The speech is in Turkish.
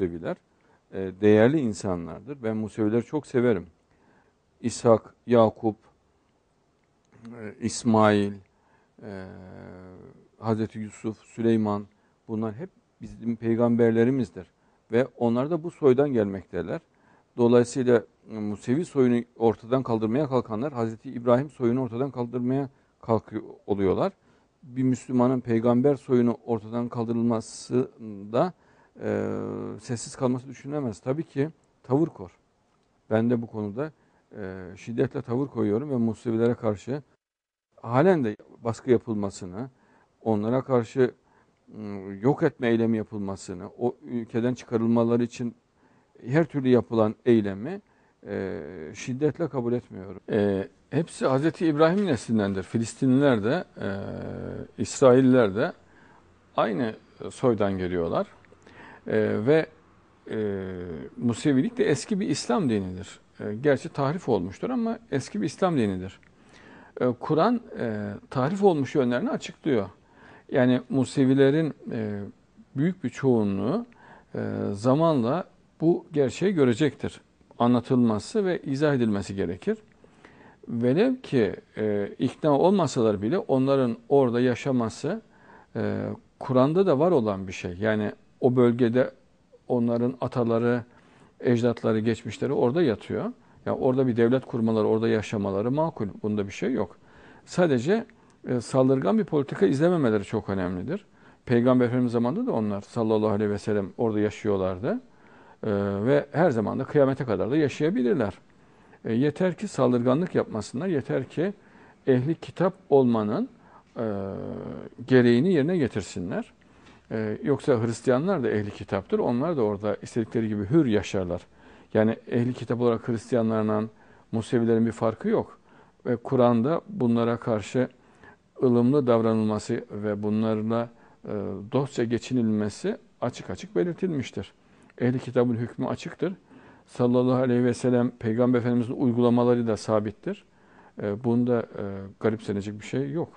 Museviler e, değerli insanlardır. Ben Musevileri çok severim. İshak, Yakup, e, İsmail, e, Hazreti Yusuf, Süleyman bunlar hep bizim peygamberlerimizdir. Ve onlar da bu soydan gelmekteler. Dolayısıyla e, Musevi soyunu ortadan kaldırmaya kalkanlar Hazreti İbrahim soyunu ortadan kaldırmaya kalkıyor oluyorlar. Bir Müslümanın peygamber soyunu ortadan kaldırılması da e, sessiz kalması düşünülemez. Tabii ki tavır kor. Ben de bu konuda e, şiddetle tavır koyuyorum ve Musevilere karşı halen de baskı yapılmasını, onlara karşı ıı, yok etme eylemi yapılmasını, o ülkeden çıkarılmaları için her türlü yapılan eylemi e, şiddetle kabul etmiyorum. E, hepsi Hz. İbrahim neslindendir. Filistinliler de, e, İsrailler de aynı soydan geliyorlar. E, ve e, Musevilik de eski bir İslam dinidir. E, gerçi tahrif olmuştur ama eski bir İslam dinidir. E, Kur'an e, tahrif olmuş yönlerini açıklıyor. Yani Musevilerin e, büyük bir çoğunluğu e, zamanla bu gerçeği görecektir. Anlatılması ve izah edilmesi gerekir. Velev ki e, ikna olmasalar bile onların orada yaşaması e, Kur'an'da da var olan bir şey. Yani o bölgede onların ataları, ecdatları, geçmişleri orada yatıyor. Yani orada bir devlet kurmaları, orada yaşamaları makul. Bunda bir şey yok. Sadece e, saldırgan bir politika izlememeleri çok önemlidir. Peygamber Efendimiz zamanında da onlar sallallahu aleyhi ve sellem orada yaşıyorlardı. E, ve her zaman da kıyamete kadar da yaşayabilirler. E, yeter ki saldırganlık yapmasınlar, yeter ki ehli kitap olmanın e, gereğini yerine getirsinler. E, yoksa Hristiyanlar da ehli kitaptır. Onlar da orada istedikleri gibi hür yaşarlar. Yani ehli kitap olarak Hristiyanlarla Musevilerin bir farkı yok. Ve Kur'an'da bunlara karşı ılımlı davranılması ve bunlarla e, dostça geçinilmesi açık açık belirtilmiştir. Ehli kitabın hükmü açıktır. Sallallahu aleyhi ve sellem Peygamber Efendimiz'in uygulamaları da sabittir. E, bunda e, garipsenecek bir şey yok.